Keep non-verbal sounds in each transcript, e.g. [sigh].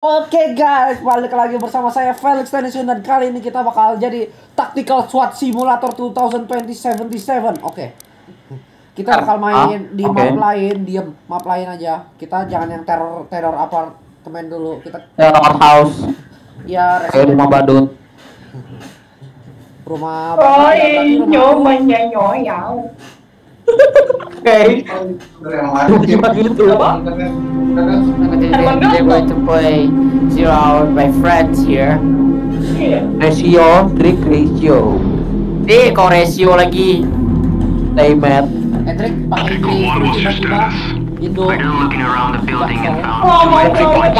Oke guys, balik lagi bersama saya Felix Tennyson dan kali ini kita bakal jadi Tactical SWAT Simulator 2020-77 Oke. Kita bakal main di map lain, diem, map lain aja. Kita jangan yang teror teror apartemen dulu. Kita Terror House. Ya kayak rumah badut. Rumah Ôi, berarti rumah- nhổ Oke. Cuma gitu They're going to play zero hour by friends here. ratio trick ratio. Eh, kok ratio lagi? Timet Hendrik pakai found Oh my god,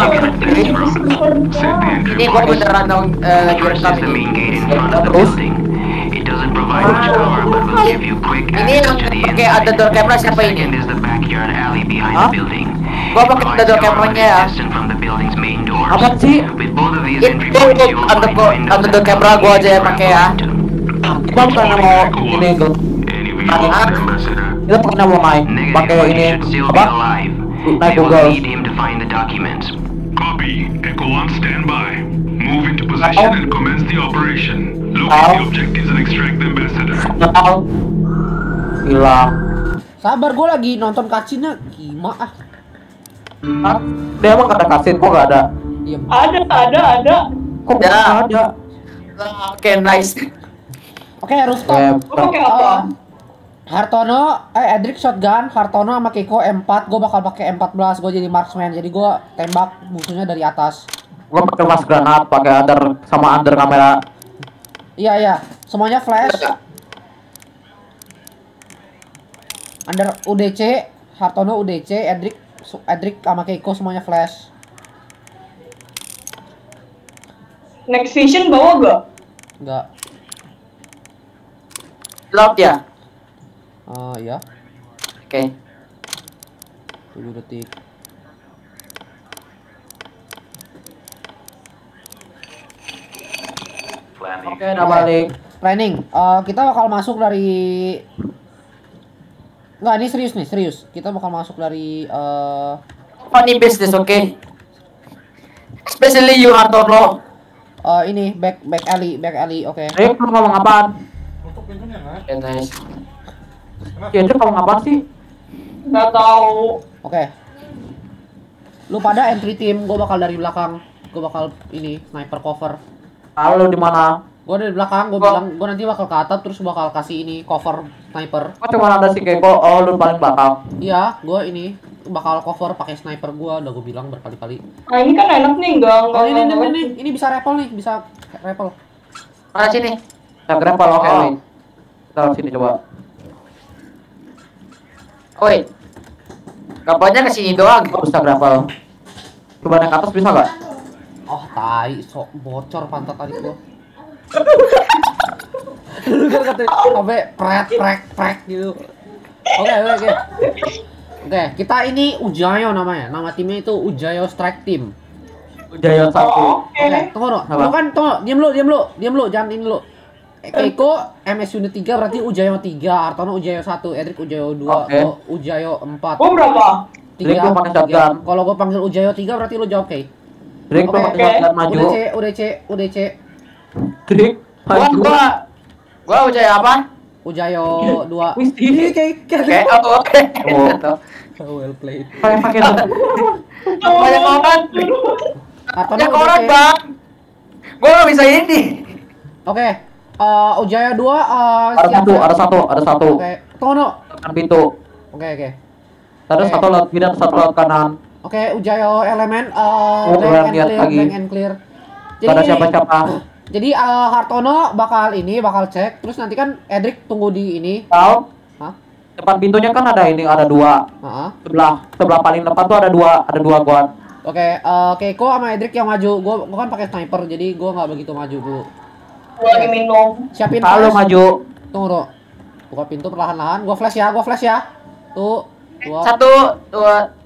Ini gua beneran dong lagi First rekam is the ini. main gate in front of the Terus? Ini pakai ada door camera siapa ini? Hah? Gua pakai provides door is ya. apa sih Itu will under find door- camera gua aja yang pakai ya. kita bukan mau ini Ambassador? kita bukan mau main pakai ini apa naik Google. Copy. Echo on standby. Move into position and commence the operation. Locate Ow. the objectives and extract the ambassador. tahu hilang Sabar gue lagi nonton kacina Gima ah Hah? dia emang kata kasih kok gak ada Diem Ada, ada, ada kok Ya. gak ada Oke, nice. Oke rooftop Ya, Lu pakai apa? Hartono, eh Edric shotgun, Hartono sama Kiko M4, gue bakal pakai M14, gue jadi marksman, jadi gue tembak musuhnya dari atas. Gua pakai mas granat pakai under sama under kamera Iya iya, semuanya flash. Under UDC, Hartono UDC, Edric, Edric sama Keiko semuanya flash. Next vision bawa gak? Enggak. Loud ya? Eh ya, Oke. 7 detik. Oke udah balik Planning, eh, kita bakal masuk dari Enggak, ini serius nih, serius. Kita bakal masuk dari eh Funny business, oke? Especially you, Hartono. eh, ini back back alley, back alley, oke. Rick lu ngomong apaan? Oke, nice. Ya dia ngomong apaan sih? Gak tahu. Oke. Lu pada entry team, gue bakal dari belakang. Gue bakal ini sniper cover. Halo di mana? Gue dari belakang, gue Gua- bilang gue nanti bakal ke atap terus bakal kasih ini cover sniper. Kok cuma ada si Keko? Oh lu paling belakang. Iya, gue ini bakal cover pakai sniper gue, udah gue bilang berkali-kali. Nah ini kan enak nih, enggak Oh ini, ini, ini, ini bisa rappel nih, bisa rappel. Mana sini? Kita oke Oh. wait. Kita lihat sini coba. Oh, wait. Kapalnya ke sini doang. Kok bisa grapple? Coba naik atas bisa nggak? Oh tai, sok bocor pantat tadi gue. Lu [laughs] kan kata sampai pret prek prek gitu. Oke oke oke. Oke, kita ini Ujayo namanya. Nama timnya itu Ujayo Strike Team. Ujaya Oh, satu. oke. Oke, tunggu dong. Lu kan tunggu, diam lu, diam lu, diam lu, jangan ini lu. Eko MS unit 3 berarti Ujayo 3, Artono Ujayo 1, Edric Ujayo 2, Oke. gua Ujayo 4. Gua berapa? Rick, lu pakai tiga. shotgun. Kalau gua panggil Ujayo 3 berarti lu jawab oke. Rick lu Oke. pakai shotgun maju. UDC, UDC, UDC, Rick Gua, maju. gua, gua udah apa? Ujayo 2. Wis, Ini kayak Oke, oh, oke. [laughs] Oh. well played. Pakai pakai Banyak. Artono Banyak UDC. bang. Gua nggak bisa ini. Oke. Eh Ujaya 2 eh Ada satu, ada satu, ada satu. Oke. Tunggu no. Kan pintu. Oke oke. Ada Oke. satu laut kiri, ada satu laut kanan. Oke, Ujayo elemen eh Oh, blank and clear, lagi. blank and clear. Gak ada gini, siapa-siapa. Jadi eh, Hartono bakal ini bakal cek, terus nanti kan Edric tunggu di ini. Tahu? Hah? Depan pintunya kan ada ini, ada dua. Heeh. Sebelah sebelah paling depan tuh ada dua, ada dua guard. Oke, eh Keiko sama Edric yang maju. Gua gua kan pakai sniper, jadi gua nggak begitu maju dulu. Gua lagi minum. Siapin Halo flash. maju. Tunggu, Ro. Buka pintu perlahan-lahan. Gua flash ya, gua flash ya. Tuh, dua. Satu, dua.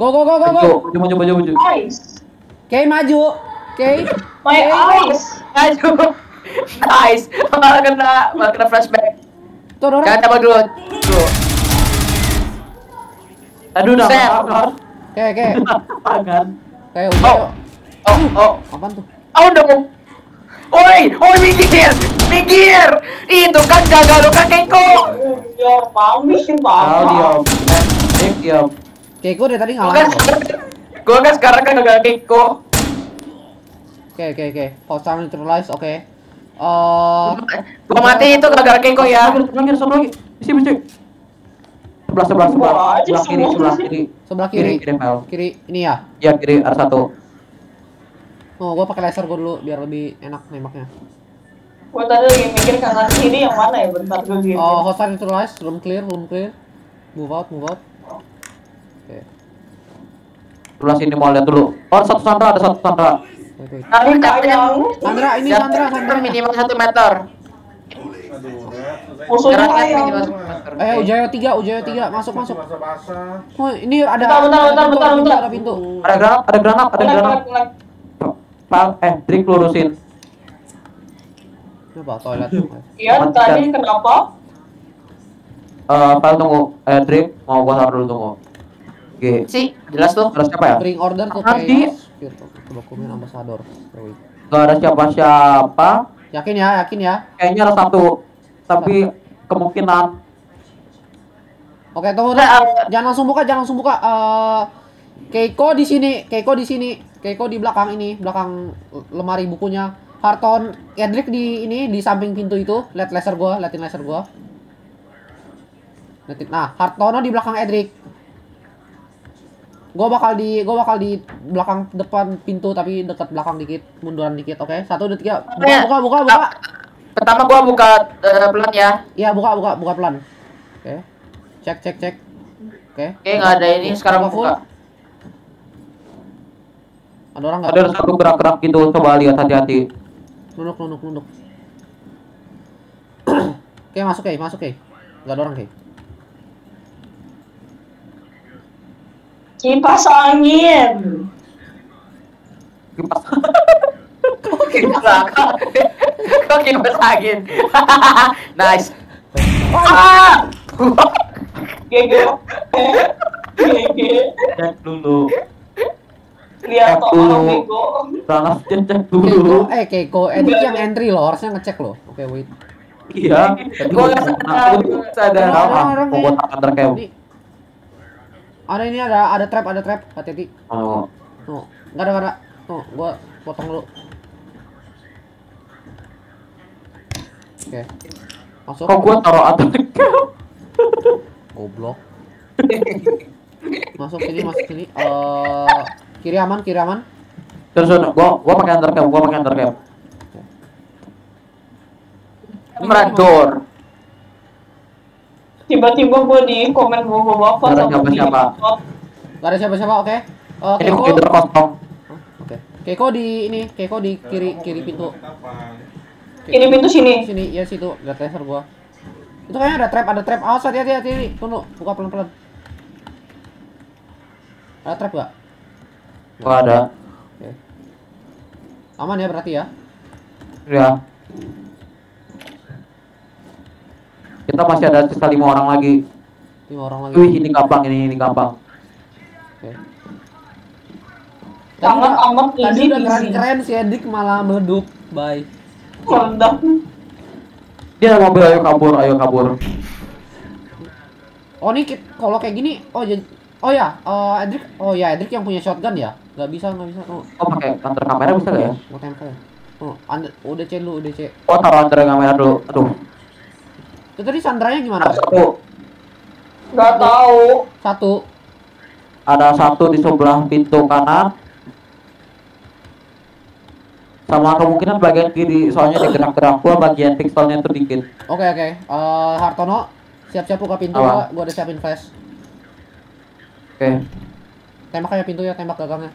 Go go go go go. Maju, maju, maju, maju. Nice. Oke, maju. Oke. My eyes. Aduh. Nice. Malah kena, malah kena flashback. Tuh, Dora. Jangan tambah dulu. Dulu. Aduh, bakar. Oke, oke. Tangan. Oke, udah. Oh. Oh, oh. Apaan tuh? Oh, udah mau. Oi, oi minggir, minggir. Itu kan gagal lo kakekku. Ya, mami sih, Kau mama. diam. Eh, Dik, diam. Keiko dari tadi Gua kan, ngalahin. gua kan sekarang kan gagal kakekku. Oke, oke, oke. Time neutralize, oke. Eh, Gua mati itu gagal kakekku ya. Kiri, sebelah kiri. Isi, isi. Sebelah, sebelah, sebelah. Sebelah kiri, sebelah kiri. sebelah kiri. Kiri. Kiri ini ya. Iya, kiri, ada satu. Oh, gua pakai laser gua dulu biar lebih enak nembaknya. Gua tadi lagi mikir kanan kiri yang mana ya, bentar gue gitu. Oh, host time neutralize, room clear, room clear. Move out, move out. Oke. Sebelah sini mau lihat dulu. Oh, satu Sandra, ada satu Sandra. Tapi kayang Sandra, ini Sandra, Sandra. minimal satu meter. musuhnya. Eh, Ujayo 3, Ujayo 3, masuk, masuk. Oh, ini ada Bentar, bentar, ada bentar, pintu, bentar, ada pintu, bentar. ada pintu. Ada granat, ada granat, ada granat. eh, drink lurusin. Apa? Toilet. Iya, tadi kenapa? Eh, Pal tunggu. Eh, drink mau gua taruh dulu tunggu. Oke. Sih, jelas tuh. Ada siapa ya? Bring order Nanti. chaos. Dokumen ambasador. Gak ada siapa-siapa. Yakin ya, yakin ya. Kayaknya ada satu. Tapi kemungkinan Oke, tunggu Nah, dulu. Jangan langsung buka, jangan langsung buka. Eh Keiko di sini, Keiko di sini, Keiko di belakang ini, belakang lemari bukunya. Harton, Edric di ini di samping pintu itu. Lihat laser gua, liatin laser gua. Liatin. Nah, Hartono di belakang Edric. Gua bakal di gua bakal di belakang depan pintu tapi dekat belakang dikit, munduran dikit, oke? Satu, dua, tiga. Buka, Ya. buka, buka, buka. Pertama gua buka eh, pelan ya. Iya, buka, buka, buka pelan. Oke. Cek, cek, cek. Oke. Oke, nggak ada ini sekarang full. buka. Ada orang nggak? ada satu gerak-gerak gitu. Coba lihat hati-hati. Nunduk, nunduk, nunduk. [clears throat] Oke, masuk Kay, masuk Kay. Gak ada orang Kay. Kipas angin. Kipas. Kok kipas Kok kipas angin? [laughs] nice. Ah! GG. GG. Cek dulu. Lihat dulu. Sangat cek dulu. eh Keiko, Edit yang entry loh, harusnya ngecek loh. Oke, wait. Iya. Gua nggak sadar. sadar. sadar. Ada Ah, orang mau gua Kay. tahan terkew. Ini. Ada ini ada ada trap, ada trap. Hati-hati. Oh. Tuh, nggak ada, nggak ada. Tuh, gua potong dulu. Oke. Masuk. Kok gua taruh atas? [laughs] Goblok. masuk sini, masuk sini. Eh, kiri aman, kiri aman. Terus terus, gua gua pakai undercap, gua pakai undercap. Merador. Tiba-tiba gue di komen bapak-bapak Ada sama siapa-siapa. di- Gak ada siapa-siapa, oke. Eh, Ini Keiko. komputer kosong. Oke. Keiko di ini, Keiko di kiri kiri pintu. Kiri pintu sini. Sini, ya situ, lihat laser gua. Itu kayaknya ada trap, ada trap. Awas hati-hati hati. Tunggu, buka pelan-pelan. Ada trap gak? Gak ada. Oke. Aman ya berarti ya. Ya. Kita masih ada sisa lima orang lagi. Lima orang lagi. Wih, ini gampang, ini ini gampang. Sangat udah- amat Tadi easy udah peasy. keren-keren si Edik malah meledup. Bye. Meledak. Dia mobil, ayo kabur, ayo kabur. Oh ini kalau kayak gini, oh jadi Oh ya, eh Edric, oh ya Edric yang punya shotgun ya? Gak bisa, gak bisa. Oh, Oh, pakai counter kamera bisa gak ya? mau tempel. Oh, anda, UDC dulu, UDC. Oh, taruh counter kamera dulu. Aduh. Itu tadi sandranya gimana? Satu. Gak tahu. Satu. Ada satu di sebelah pintu kanan. Sama kemungkinan bagian kiri, soalnya di gerak-gerak gua bagian pixelnya itu dikit. Oke oke. Eh Hartono, siap-siap buka pintu. Gua, gua udah siapin flash. Oke. Tembak aja pintu ya, tembak gagangnya.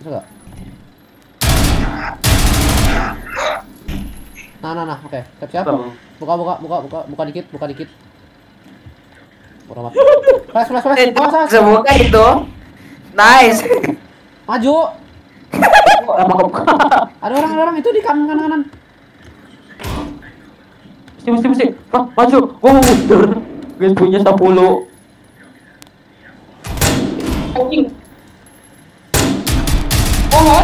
Bisa gak? Nah, nah, nah, oke, siap-siap. Buka, buka, buka, buka, buka dikit, buka dikit. Bodo amat. Flash, flash, flash. Itu awas. sebuka itu. Nice. Maju. [laughs] Ada orang, ada orang itu di kanan, kanan, kanan. Mesti, mesti, mesti. Ah, maju. Wow, mundur. Gue punya 10. Anjing. Oh,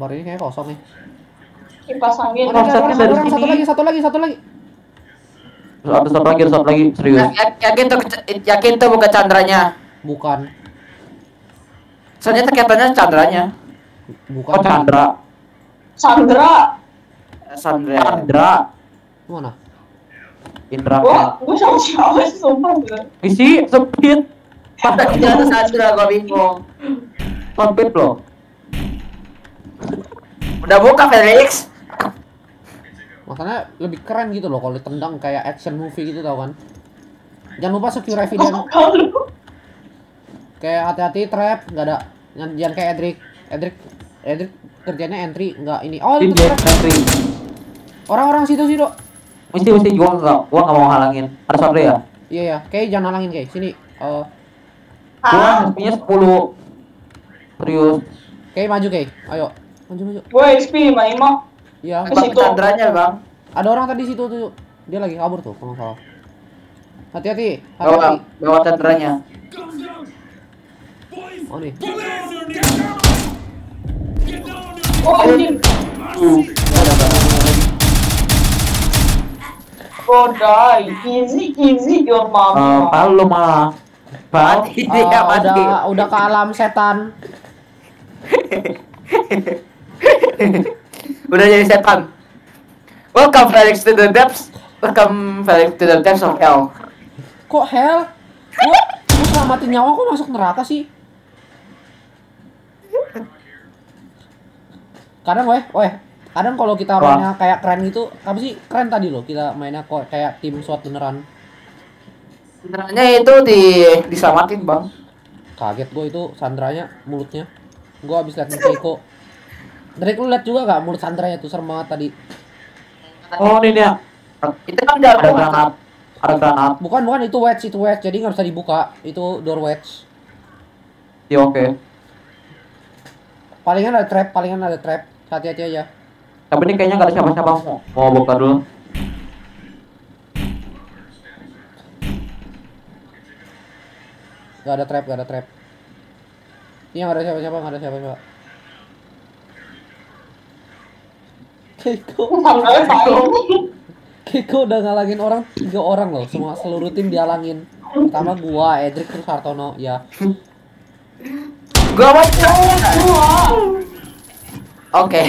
Kabar ini kayak kosong nih. Kipas angin. Ada, dari orang, satu lagi, satu lagi, satu lagi. Terus Ada satu lagi, satu lagi. Serius. Ya- ya- Yakin tuh yakin tuh bukan Chandranya. Bukan, Soalnya terkaitannya Chandranya. bukan. Oh, Chandra. Sandra. Chandra. Chandra. Mana? Indra. Gua, gua sama siapa sih sumpah gitu. Isi, sempit. Jangan Chandra gua bingung. Sempit loh. Udah buka Felix. Makanya lebih keren gitu loh kalau ditendang kayak action movie gitu tau kan. Jangan lupa secure evidence. Kalau Kayak hati-hati trap, nggak ada. Jangan, jangan kayak Edric. Edric, Edric kerjanya entry, nggak ini. Oh itu trap. Entry. Orang-orang situ situ. Mesti, mesti. Gua nggak, gua nggak mau halangin. Ada satu ya? Iya ya, kayak jangan halangin kayak sini. Eh, Gua punya 10. Serius. kayak maju kayak. Ayo, maju maju. gue XP 55. Iya. Ke Bang situ. Chandranya, Bang. Ada orang tadi situ tuh. Dia lagi kabur tuh, kalau salah. Hati-hati, Bawa hati-hati. bawa Chandranya. Oh nih. Oh, anjing. Oh, die. Easy, easy, your mama. Palu malah. Pak. Mati Ah, dia mati. udah udah ke alam setan. [laughs] [laughs] Udah jadi setan. Welcome Felix to the depths. Welcome Felix to the depths of hell. Kok hell? Gua, gua selamatin nyawa kok masuk neraka sih? Kadang weh, weh. Kadang kalau kita Wah. mainnya kayak keren gitu, apa sih keren tadi loh kita mainnya kok kayak tim SWAT beneran. Sebenarnya itu di diselamatin bang. Kaget gue itu sandranya mulutnya. Gue habis liat Keiko. Drake lu liat juga gak mulut sandranya tuh serem banget tadi. Oh, ini dia. Itu kan Ada granat. Ada granat. Bukan bukan itu wedge itu wedge jadi nggak bisa dibuka. Itu door wedge. Ya oke. Palingan ada trap, palingan ada trap. Hati-hati aja. Tapi ini kayaknya nggak ada siapa-siapa mau. Mau buka dulu. Gak ada trap, gak ada trap. Iya gak ada siapa-siapa, gak ada siapa-siapa. Keiko. Keiko udah ngalangin orang tiga orang loh, semua seluruh tim dialangin. Pertama gua, Edric terus Hartono, ya. Gua Wah. Oke.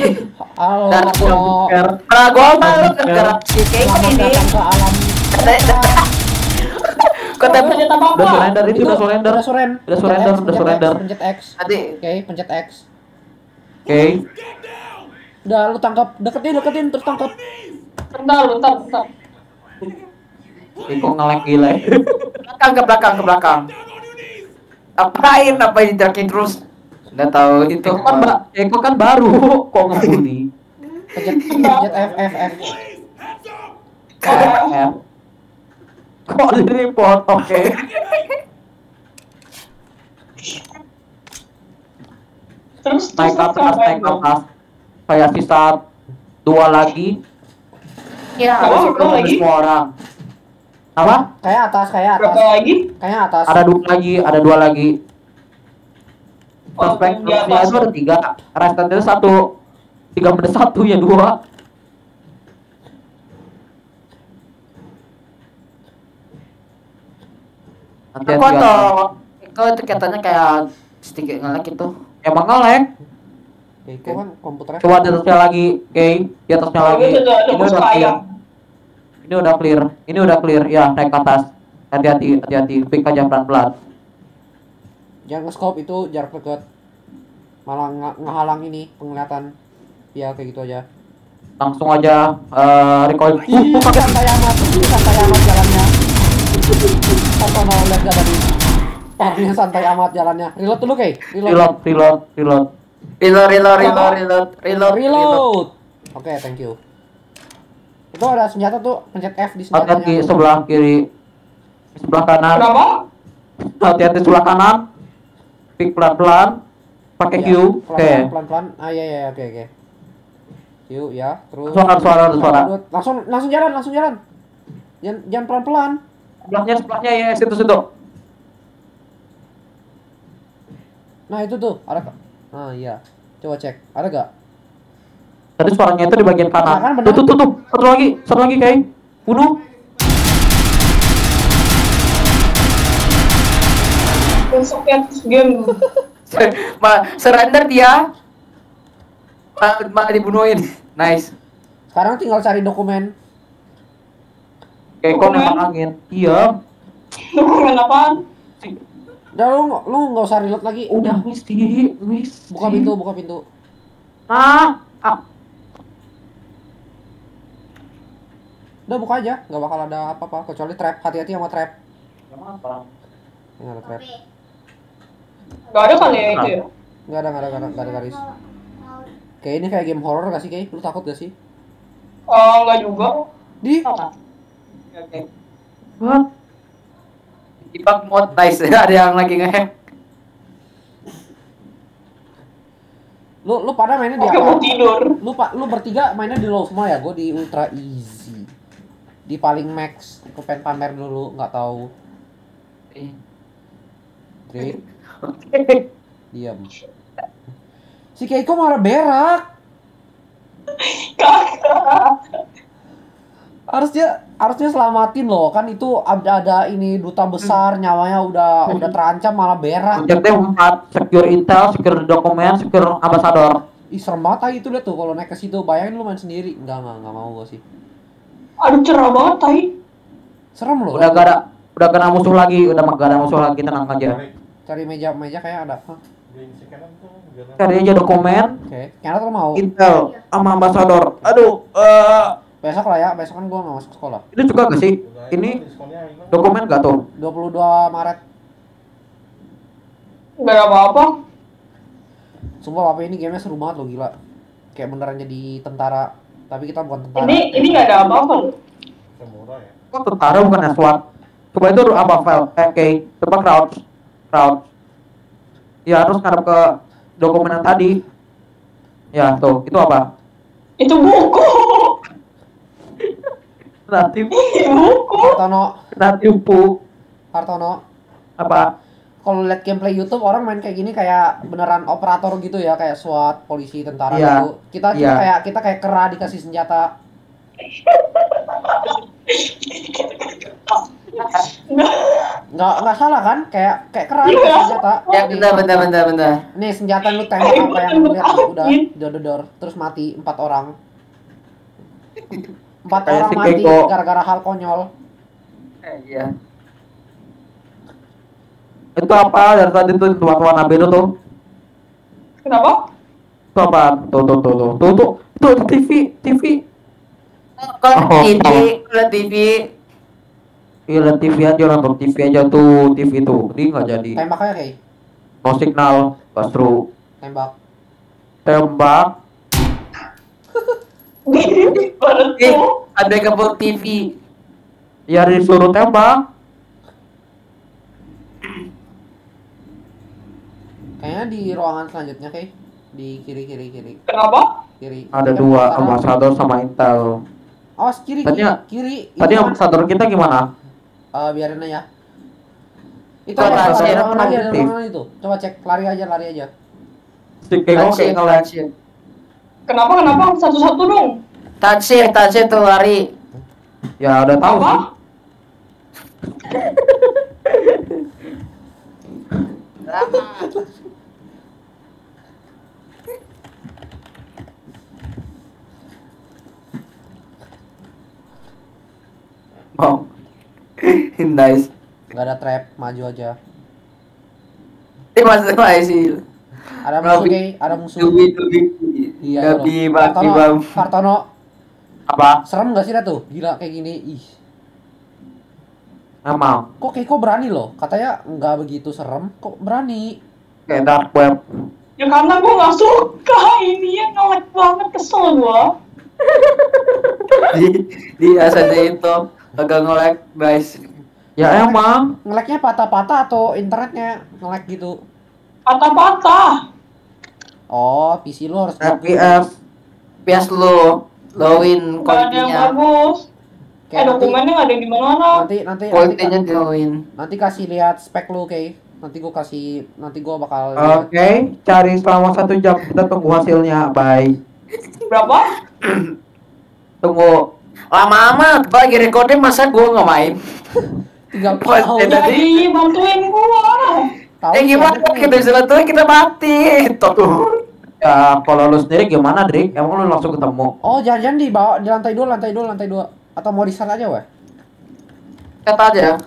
Halo. Nah, gua malu gara si Keiko ini. ke alam. Kota Ternyata Udah apa? surrender itu udah surrender. Udah surrender. Udah surrender, udah surrender. Pencet X. Oke, pencet X. Oke. Udah lu tangkap, deketin, deketin, terus tangkap. Bentar, bentar, bentar. Iko ngelek gila. ya. belakang ke belakang ke belakang. Apain ngapain dijerakin terus? Udah tahu itu. Iko kan ba Iko kan baru kok ngebully. Pencet, pencet F, F, F. KFF. Kok di report? Oke. Terus Naik ke atas, naik ke atas. Kayak sisa dua lagi. Ya, itu Berapa lagi? Semua orang. Apa? Kayak atas, kayak atas. Berapa lagi? Kayak atas. Ada dua lagi, ada dua lagi. Oh, Suspek atas. itu ada tiga. Restannya satu. Tiga menit satu ya dua. Nanti Aku atau Keiko itu katanya kayak sedikit ngelek itu. Emang ngelek. Keiko kan komputernya. Coba di atasnya lagi, oke. Di atasnya lagi. Ini udah clear. ayam. Ini udah clear. Ini udah clear. Ya, naik ke atas. Hati-hati, hati-hati. Pick aja pelan-pelan. Jangan nge-scope itu jarak dekat. Malah nga- ngehalang ini penglihatan. Ya kayak gitu aja. Langsung aja eh recoil. Uh, Ih, uh, santai amat, Ih, santai amat jalannya. Apa mau lihat tadi? Parknya santai amat jalannya. Reload dulu, Kay. Reload, reload, reload. Reload, reload, reload, reload, reload, Reload. Oke, thank you. Itu ada senjata tuh, pencet F di Hati-hati senjatanya. sebelah kiri. Sebelah kanan. Kenapa? Hati-hati sebelah kanan. Pick pelan-pelan. pakai Q. Ya, Oke. Pelan-pelan, pelan-pelan. Ah iya iya oke oke. Q ya, terus Suara suara suara. langsung langsung jalan, langsung jalan. Jangan jangan pelan-pelan. Sebelahnya sebelahnya ya situ situ. Nah, itu tuh, ada Ah iya. Coba cek, ada gak? Tadi suaranya itu di bagian Nah, kan kanan. benar. Tuh tuh tuh tuh. Satu lagi, satu lagi kayak. Bunuh. Besoknya game. [laughs] Ma, surrender dia. Ma, malah dibunuhin. Nice. Sekarang tinggal cari dokumen. Kayak kok nembak angin. Iya. Dokumen apaan? Udah lu lu nggak usah reload lagi. Udah Udah, wis di wis. buka pintu, buka pintu. Ah. ah. Udah buka aja, nggak bakal ada apa-apa kecuali trap. Hati-hati sama trap. Nggak ada trap. Gak ada kali ya itu ya? Nggak ada, nggak ada, nggak ada, nggak ada garis. Kayak ini kayak game horror gak sih, kayak? Lu takut gak sih? Oh, enggak juga. Di, Oke. What? Dibug mod nice. Ada yang lagi ngehack. lu lu pada mainnya di Oke, mau apa? tidur. Lu pak, lu bertiga mainnya di low semua ya? Gue di ultra easy. Di paling max, gue pengen pamer dulu, nggak tahu. Trik, diam. Si Keiko marah berak. Kakak. Harusnya harusnya selamatin loh. Kan itu ada ada ini duta besar nyawanya udah udah terancam malah berak. Objektif 4, secure intel, secure dokumen, secure ambassador. ih serem banget ah itu liat tuh kalau naik ke situ. Bayangin lu main sendiri. Enggak enggak enggak mau gua sih. Aduh, cerah banget, tai. serem loh. Udah gak ada udah kena musuh lagi, udah gak ada musuh lagi, tenang aja. cari meja meja kayak ada. Hah, Cari aja dokumen, oke kayaknya lu mau? Intel, sama ambassador. Aduh, eh besok lah ya besok kan gua nggak masuk sekolah ini juga gak sih? Ini dokumen gak tuh? 22 Maret Gak apa-apa. sumpah apa ini gamenya seru banget loh gila kayak beneran jadi tentara tapi kita bukan tentara Ini ini gak ada apa-apa loh. Kok tentara bukan SWAT? Coba itu apa file? Eh, oke. Coba crouch. Crouch. Ya, terus ngadep ke dokumen yang tadi. Ya, tuh. Itu apa? Itu buku. Natif. buku. Hartono Natif pu. Hartono Apa? kalau lihat gameplay YouTube orang main kayak gini kayak beneran operator gitu ya kayak SWAT, polisi, tentara Iya. gitu. Kita kita Iya. kayak kita kayak kera dikasih senjata. Nggak nggak salah kan? Kayak kayak kera Iya. dikasih senjata. Ya, Nih, bentar, bentar, bentar, bentar. Nih senjata lu tembak apa yang lu lihat udah dor dor dor terus mati empat orang. Empat Kayak orang si mati gara-gara hal konyol. Eh, Iya. Itu apa? Dari tadi tuh tempat warna biru tuh. Kenapa? Itu apa? Tuh, tuh, tuh, tuh. Tuh, tuh. Tuh, TV, TV. Kok Oh, TV, oh. lihat TV. Iya, TV aja, nonton TV aja tuh, TV tuh. Ini nggak jadi. Tembak aja kayak No signal, gas seru. tembak. Tembak. Baru Eh, ada kebun TV. Ya disuruh tembak. Kayaknya di ruangan selanjutnya kayak di kiri kiri kiri Kenapa? kiri. Ada dua, antara- ambassador sama intel. Awas kiri Tadinya- kiri. kiri. Tadi ambassador kita gimana? eh, biarin aja. Itu Coba ada ruangan lagi ada ruangan itu. Coba cek lari aja lari aja. Stick kayak. Kenapa? Kenapa? Satu-satu dong. Touch it, touch it tuh lari. Ya udah tahu Apa? sih. Oh. [laughs] nice. Nggak ada trap, maju aja. Ini masih masih. Ada musuh ada musuh. Dubi dubi. Iya. Gabi Kartono, bam. Kartono, Apa? serem gak sih tuh? Gila kayak gini. Ih. Emang. Kok Keiko berani loh? Katanya nggak begitu serem, kok berani? Kayak dark web. Ya karena gue gak suka ini ya ngelek banget kesel gue. Di di asalnya itu agak ngelek guys. Ya emang. Ngeleknya patah-patah atau internetnya ngelek gitu? Patah-patah. Oh, PC lu harus FPS Bias lu lowin kualitinya. bagus. Eh Kayak nanti, dokumennya gak ada di mana-mana. nanti nanti nanti, Kualitinya di lowin. nanti kasih lihat spek lu kayak nanti gua kasih nanti gua bakal Oke, cari selama satu jam kita tunggu hasilnya. Bye. Berapa? Tunggu. Lama amat, gua lagi recording masa gua nggak main. tinggal [laughs] Wah, tahu eh, tadi- Jadi bantuin gua. tahu Eh gimana kita sebetulnya kita mati. Tuh. Ya, kalau lu sendiri gimana, Drik? Emang lu langsung ketemu? Oh, jangan-jangan di bawah di lantai dua, lantai dua, lantai dua. Atau mau di sana aja, weh? Kata aja.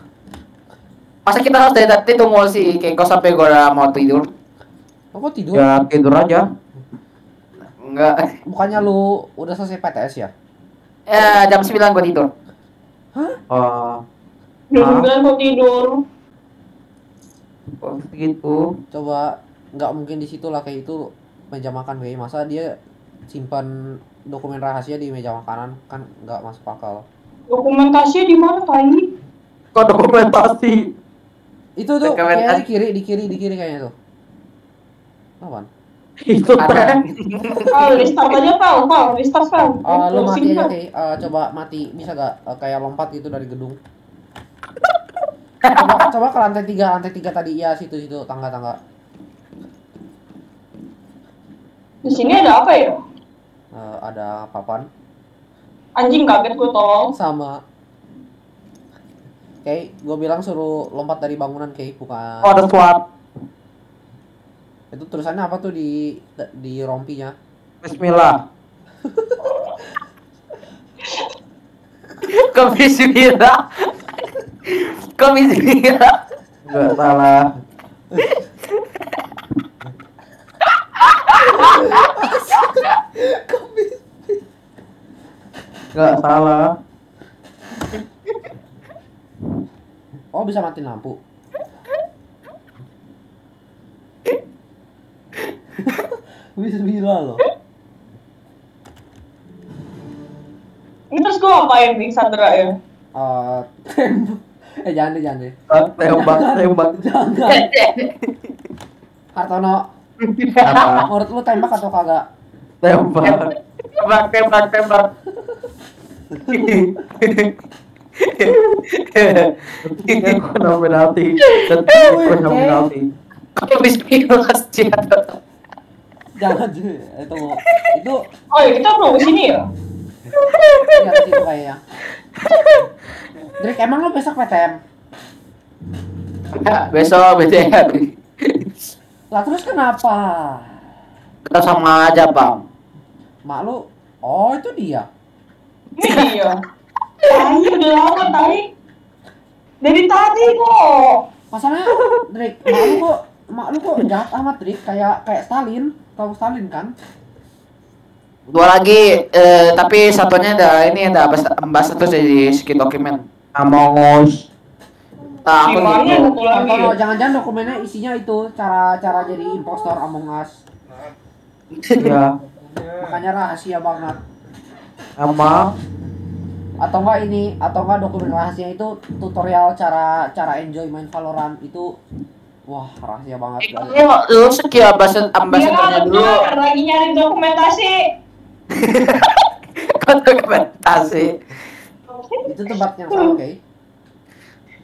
Masa kita harus dari tadi tunggu si Keiko sampai gua mau tidur? Oh, kok tidur? Ya, tidur aja. Enggak. Bukannya lu udah selesai PTS ya? Eh jam 9 gua tidur. Oh, Jam 9 kok tidur. kok gitu. Coba nggak mungkin di situ lah kayak itu meja makan kayak masa dia simpan dokumen rahasia di meja makanan kan nggak masuk akal. Dokumentasinya di mana tadi? Kok dokumentasi? Itu tuh kayaknya di kiri, di kiri, di kiri kayaknya tuh. Apaan? Itu Ada. teh. Ah, restart aja Pel, Pel, restart Pel. Ah, lu mati aja kayak eh, coba mati bisa gak Eh, kayak lompat gitu dari gedung. [laughs] coba coba ke lantai tiga, lantai tiga tadi ya situ situ tangga tangga. Di sini ada apa ya? Eh, ada papan Anjing kaget gua tolong. sama. Kayak gue bilang suruh lompat dari bangunan kayak bukan. Oh, ada SWAT. Itu tulisannya apa tuh di di rompinya? Bismillah. [laughs] Komisi Mira. Komisi Mira. Enggak salah. [laughs] Enggak salah. Oh bisa mati lampu. bisa bila loh. Ini terus gua ngapain nih Sandra ya? Eh, tem- eh jangan deh jangan deh. Tembak, tembak. Jangan. [laughs] Hartono, Apa? [laughs] menurut lu tembak atau kagak? Tembak. Tembak, tembak, tembak. Kena penalti. Tetap kena penalti. Komisi Mira sih. Jangan sih. Itu itu Oh ya kita belum ke sini ya? ya itu kayaknya. Drake emang lu besok PTM? Besok BTR. Lah terus kenapa? Kita sama aja, Bang. Mak lu, oh itu dia. Ini dia. Tai udah lama tai. Dari tadi kok. Masalahnya Drake, mak lu kok mak lu kok jahat amat Drake kayak kayak Stalin. Tahu Stalin kan? Dua lagi, eh, tapi satunya ada ini ada ambas- ambassador jadi skin dokumen. Among Us. Nah, aku gitu. jangan-jangan dokumennya isinya itu cara cara jadi impostor Among Us. Ya. Makanya rahasia banget. Sama Atau enggak ini atau enggak dokumen rahasia itu tutorial cara cara enjoy main Valorant itu wah rahasia banget. Ini lu sekian ambassador Dia ambassadornya dulu. lagi nyari dokumentasi. [laughs] Kau dokumentasi. Itu tempat yang sama kayak.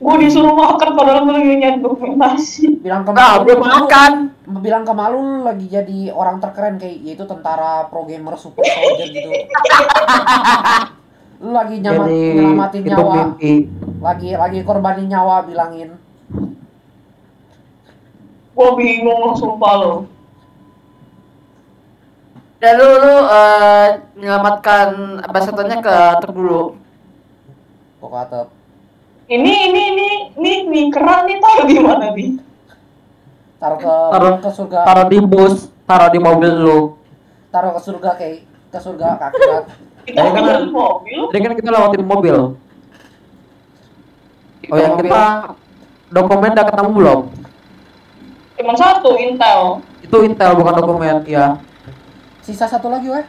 Gue disuruh makan padahal gue lagi nyari dokumentasi. Bilang ke Nah, Malu, belum makan. bilang ke Malu lu lagi jadi orang terkeren kayak yaitu tentara pro gamer super soldier gitu. [laughs] Lu lagi nyamat, jadi nyelamatin itu nyawa, mimpi. lagi lagi korbanin nyawa bilangin. Gue bingung sumpah lo. Dan lu, lu eh, menyelamatkan ambassadornya ke truk dulu. Kok kata Ini ini ini ini nih keran [laughs] nih taruh di mana nih? taruh ke Taruh ke surga, taruh di bus, taruh di mobil lu. taruh ke surga kayak ke surga akhirat. Kita kan- mobil. Kan kita lewatin mobil. Oh yang kita dokumen udah ketemu belum? Cuma satu Intel. Itu intel bukan dokumen ya. Sisa satu lagi weh.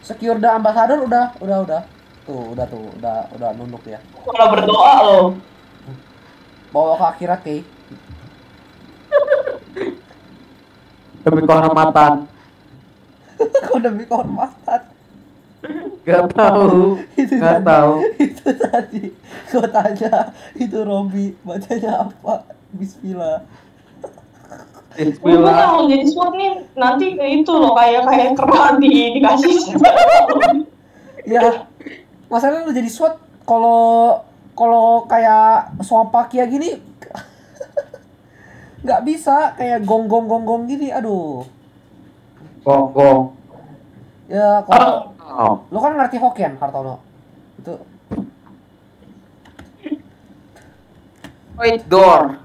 Secure the ambassador udah, udah, udah. Tuh, udah tuh, udah, udah nunduk ya. Kalau berdoa lo. Bawa ke akhirat kayak. demi kehormatan Kau demi kehormatan. gak tahu Itu gak tadi- tahu Itu tadi kau tanya itu Robi bacanya apa? Bismillah. Gue Bismillah kalau jadi SWAT nih nanti itu loh kayak kayak kerbau di dikasih Ya, masalahnya lu jadi SWAT kalau kalau kayak Swampakia gini [laughs] nggak bisa. Kayak gong gong gong gong gini aduh. Gong gong ya kalau oh. lu kan ngerti Hokkien Hartono. Itu. Wait door.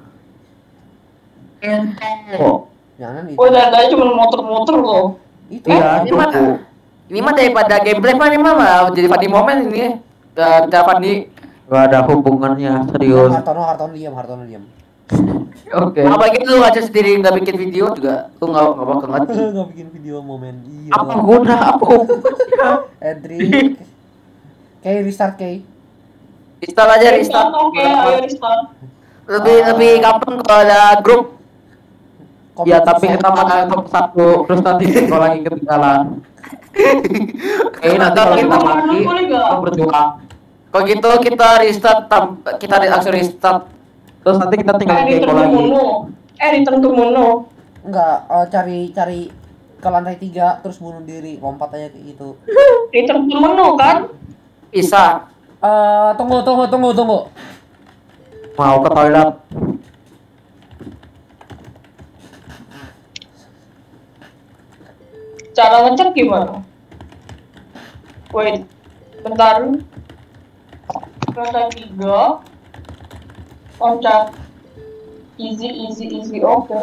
oh. jangan itu. Gue dari cuma muter-muter loh. itu. Iya Ini mah, tunggu ini mah daripada gameplay mah ini mah jadi pada momen ini. Dapat di gak ada hubungannya serius. Hartono Hartono diam Hartono diam. [laughs] Oke. Apalagi lu aja sendiri nggak bikin video juga, lu nggak nggak bakal ngerti. [laughs] nggak bikin video momen iya apa guna apa hubungannya Edric. [laughs] Kay restart Kay. Install aja Restart restart. oke, ayo restart. Lebih lebih gampang kalau ada grup. ya tapi kita mana top satu terus nanti kalau lagi ketinggalan oke nanti kalau kita mati Boleh nggak? kita berjuang Kalau gitu kita restart tam- kita re- langsung restart. terus nanti kita tinggal Eh, Keiko return to lagi Mono. Eh, return to Mono. enggak eh, cari cari ke lantai tiga terus bunuh diri lompat aja kayak gitu [laughs] Return to Mono kan? Bisa. eh tunggu tunggu tunggu tunggu mau ke toilet Cara ngecek gimana? Wait, bentar. Lantai tiga. Loncat. Easy, easy, easy. Oke.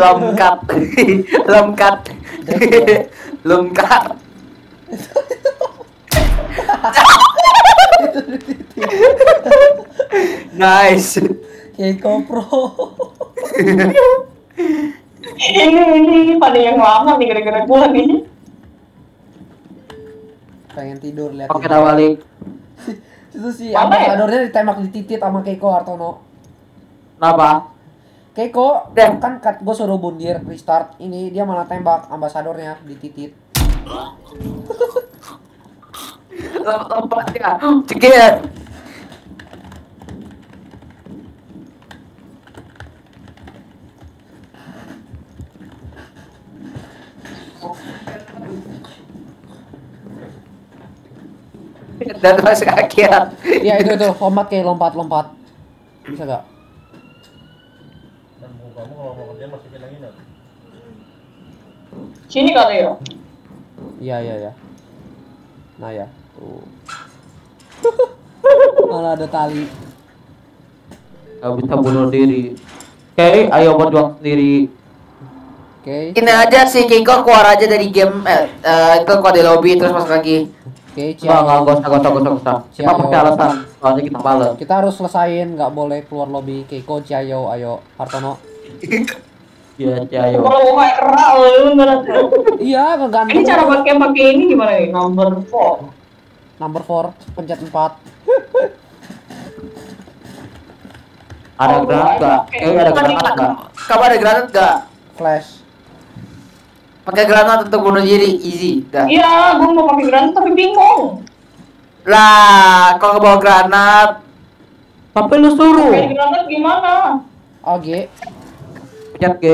Lomkat. Lomkat. Lomkat. nice. Keiko Pro [laughs] ini, ini pada yang lama nih gara-gara gua nih. pengen tidur lihat oke dah balik [laughs] itu si Mana ya? ambasadornya ditembak di titit sama Keiko Hartono kenapa Keiko Dan- kan kat gue suruh bundir restart ini dia malah tembak ambasadornya di titit Lompat ya. Cekir. [laughs] Dan masuk akhirat. Iya itu itu lompat kayak lompat lompat bisa gak? Dan kamu kalau mau kerja masukin lagi nggak? Sini kali ya. Iya iya iya. Nah ya. Tuh. [laughs] Malah ada tali. Gak bisa bunuh diri oke ayo berjuang sendiri Oke. Ini aja si Kiko keluar aja dari game eh, eh, itu kode lobby terus masuk lagi. Oke, Enggak, enggak, Ciao. gak usah, gak usah, gak usah, gak usah. Cuma Ciao. pakai alasan, soalnya kita males. Kita harus selesain, nggak boleh keluar lobby. Keiko, Ciao, ayo, Hartono. Iya, ayo. Kalau mau kayak kerak loh, beneran. Iya, Ini ngegantung. cara pakai pakai ini gimana ya? Number four. Number 4, pencet 4. Ada Oh, granat gak? oke. Eh, ada granat gak? Kamu ada granat gak? Flash. Pakai granat untuk bunuh diri easy. Dah. Iya, gue mau pakai granat tapi bingung. Lah, kalau nggak bawa granat, Tapi lu suruh. Pakai granat gimana? Oke. Pencet G,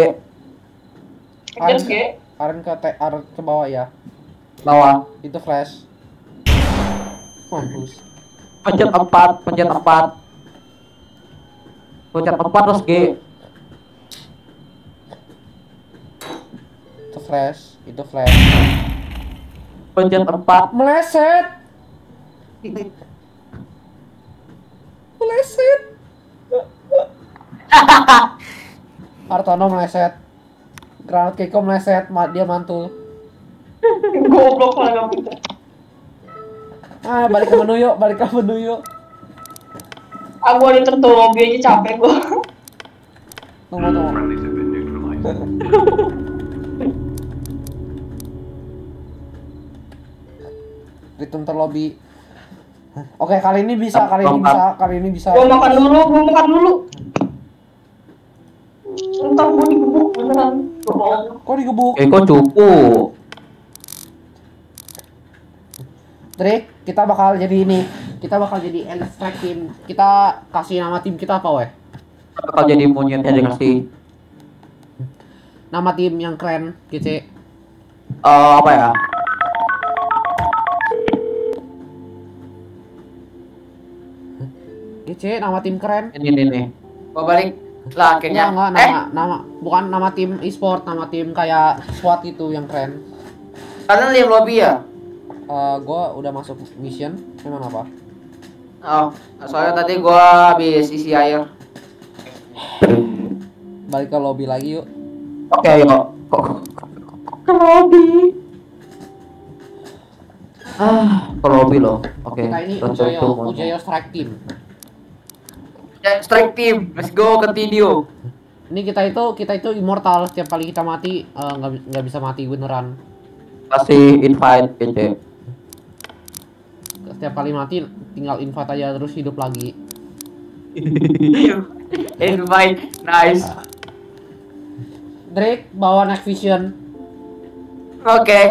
Pencet G. Aren ke te- Aren ke bawah ya. bawah. Itu flash. Mampus. Pencet 4, pencet 4. Pencet 4 terus G. flash, itu flash. Pencet 4. Meleset. Meleset. [laughs] Hartono meleset. Granat Keiko meleset, ma- dia mantul. Goblok lah. Ah, balik ke menu yuk, balik ke menu yuk. Aku ada lobby aja capek gue. Tunggu, tunggu. [laughs] Return to lobby. Oke, kali ini bisa, kali ini bisa, kali ini bisa. Gue makan dulu, gue makan dulu. Entar gue digebuk beneran. Kok digebuk? Keiko cupu. Drake, kita bakal jadi ini. Kita bakal jadi end strike team. Kita kasih nama tim kita apa, weh? Bakal jadi monyetnya dikasih Nama tim yang keren, kece. eh apa ya? Kece, nama tim keren. Ini ini nih. Gua balik lah akhirnya. Enggak, enggak, eh, nama, nama, bukan nama tim e-sport, nama tim kayak SWAT itu yang keren. kalian lihat lobby ya? Eh, gua udah masuk mission, emang apa? Oh, soalnya tadi gua habis isi air. Balik ke lobby lagi yuk. Oke, ayo. Kok ke lobby? Ah, ke lobby loh. Oke. Kita ini Ujayo, Ujayo Strike Team. Strike team, let's go continue. Ini kita itu kita itu immortal. Setiap kali kita mati eh, nggak bi- nggak bisa mati beneran. Kasih invite kece. Setiap kali mati tinggal invite aja terus hidup lagi. [laughs] Invite, nice. Drake bawa Night Vision. Oke.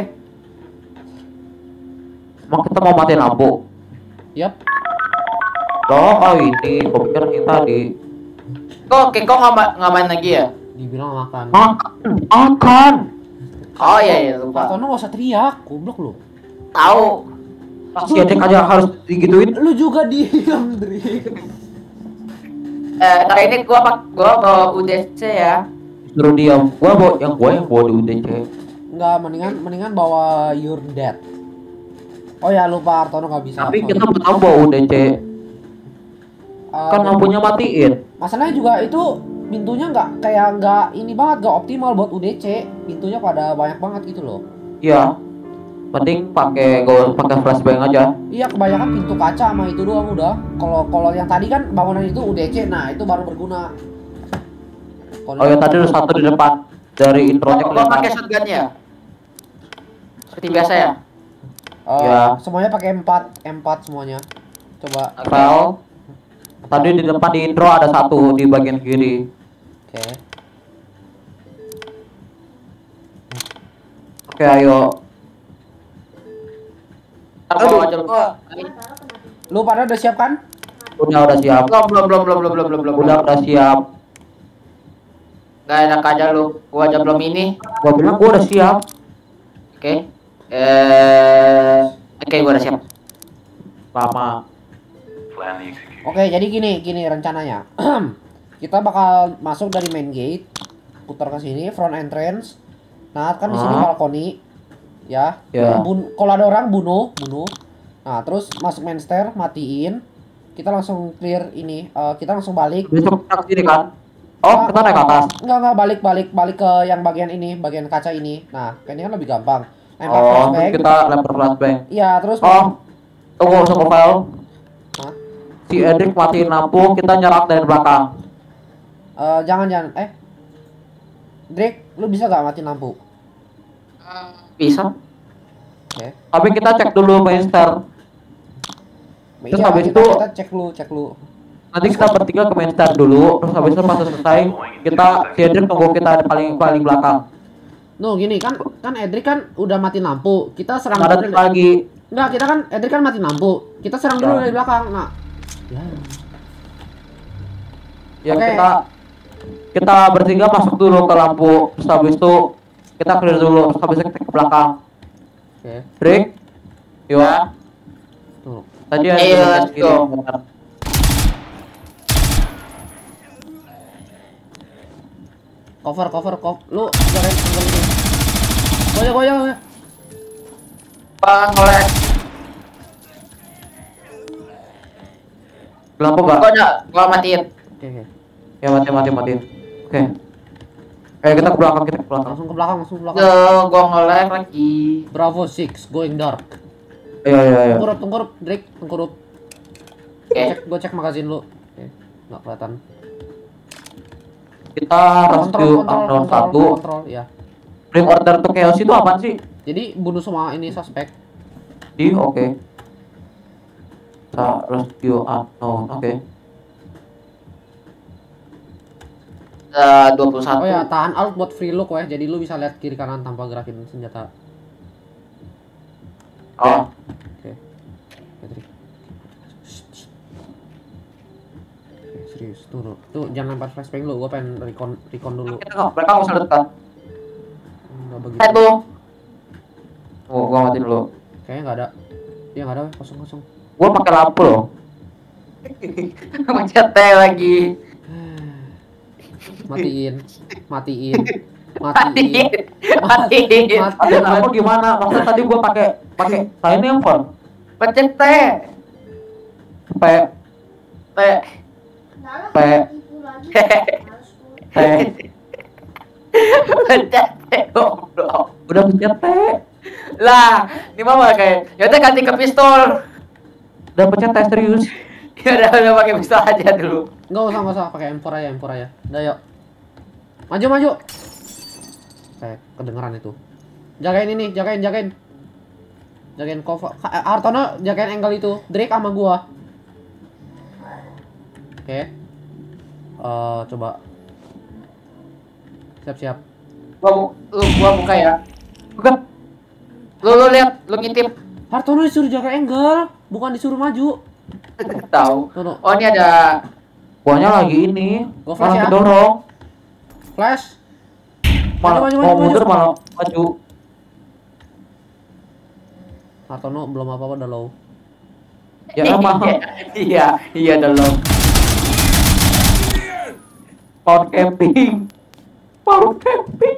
Mau kita mau matiin lampu. Yap. Loh, oh ini, pikir kita di Kok kok nggak ma- nggak main lagi ya? Dibilang makan. makan, makan. Oh iya iya lupa. Tono gak usah teriak, goblok lu. Tahu. Si Edek aja harus digituin. Lu juga diam, Drake. Eh, kali ini gua pak gua bawa UDC ya. Suruh diam. Gua bawa yang gua yang bawa di UDC. Enggak, mendingan mendingan bawa Your Dead. Oh ya lupa Artono nggak bisa. Tapi kita belum bawa UDC. Eh, Kan lampunya matiin. Masalahnya juga itu pintunya nggak kayak nggak ini banget nggak optimal buat UDC. Pintunya pada banyak banget gitu loh. Iya. Mending pakai gua pakai flashbang aja. Iya kebanyakan pintu kaca sama itu doang udah. Kalau kalau yang tadi kan bangunan itu UDC, nah itu baru berguna. Kalau Oh ya tadi ada satu di depan dari intronya gua pakai shotgun ya. Seperti biasa ya. Eh, Ya. semuanya pakai M4, M4 semuanya. Coba. File. Tadi di depan di intro ada satu di bagian kiri. Oke. Oke ayo. Aduh, aja. Lu pada udah siap kan? Udah udah siap. Belum belum belum belum belum belum belum belum. Udah udah siap. Gak enak aja lu. Gua aja belum ini. Gua bilang gua udah siap. Oke. Eh, oke gua udah siap. Lama. Plan the Oke, jadi gini, gini rencananya. [clears throat] Kita bakal masuk dari main gate, putar ke sini, front entrance. Nah, kan di sini Ah. balkoni. Ya. Ya. Bun- kalau ada orang bunuh, bunuh. Nah, terus masuk main stair, matiin. Kita langsung clear ini. eh, kita langsung balik. Besok kita ke sini kan? Oh, kita naik ke atas. Enggak, enggak balik, balik, balik ke yang bagian ini, bagian kaca ini. Nah, ini kan lebih gampang. Lempar Oh, flashbang. kita lempar flashbang. Iya, terus Oh, tunggu sama file. Si Edric matiin lampu, kita nyerang dari belakang. eh, jangan jangan eh Drake, lu bisa gak matiin lampu? Bisa. Oke. Tapi kita cek dulu main stair. Terus Iya, habis kita, itu- kita cek lu, cek lu. Nanti kita bertiga ke main stair dulu. Terus habis itu pas selesai, kita si Edric tunggu kita ada paling paling belakang. No, gini kan kan Edric kan udah matiin lampu. Kita serang Ada lagi. Enggak, kita kan Edric kan matiin lampu. Kita serang dulu Ya. dari belakang. Nah. Ya. Ya Oke. kita kita bertiga masuk dulu ke lampu. Terus habis itu kita clear dulu. Terus habis itu kita ke belakang. Oke. Drake, yuk. Ya. Tuh. Tadi ada Ayo, let's go. Cover, cover, cover. Lu jangan jangan. Goyang, goyang. Bang ngolek. Lampu gak? Gua udah gua matiin. Oke, oke. Ya mati mati matiin. Oke. Eh kita ke belakang kita ke belakang. Langsung ke belakang, langsung ke belakang. Tuh, gua lagi. Bravo 6 going dark. Iya iya iya. Tengkurup, tengkurup, Drake, tengkurup. Oke. Cek, gua cek magazin lu. Oke. Enggak kelihatan. Kita rescue unknown satu. kontrol, ya. Bring order to chaos itu apaan sih? Jadi bunuh semua ini suspek. Di oke. Kita rescue unknown. Oke. eh, 21. Oh ya, tahan alt buat free look ya. Jadi lu bisa lihat kiri kanan tanpa gerakin senjata. Oh, Oke. Shh, shh. Oke, serius. Tuh, tuh, jangan lempar flashbang lu. Gua pengen recon recon dulu. Nggak, mereka nggak usah dekat. Enggak begitu. tuh. Oh, gua mati dulu. Kayaknya enggak ada. Iya enggak ada, weh. kosong kosong. Gua pakai lampu loh. [laughs] Mencet T lagi. Matiin. Matiin. Matiin. Matiin. Matiin. Lampu gimana? Maksudnya tadi gua pakai pakai saya ini apa? Pencet T. P T. P T. Pencet T. Goblok. Udah pencet. Lah, ini mah kayak ya udah ganti ke pistol. Udah pencet T serius. [laughs] Ya udah udah pakai pistol aja dulu. Enggak usah, enggak usah pakai M4 aja, M4 aja. Udah yuk. Maju, maju. Kayak kedengeran itu. Jagain ini, jagain, jagain. Jagain cover. Eh, Hartono jagain angle itu. Drake sama gua. Oke. Eh, coba. Siap-siap. Gua bu- lu gua buka ya. Bukan. Lu lu lihat, lu ngintip. Hartono disuruh jaga angle, bukan disuruh maju. Tahu. Tuh. Oh, ini ada Guanya lagi ini. Gua flash Malah ya. kedorong. Flash. Malah Maju, maju, mau maju, mundur maju. malah maju. Hartono belum apa-apa udah low. Ya [laughs] emang Iya, iya dong. spawn camping. Spawn camping.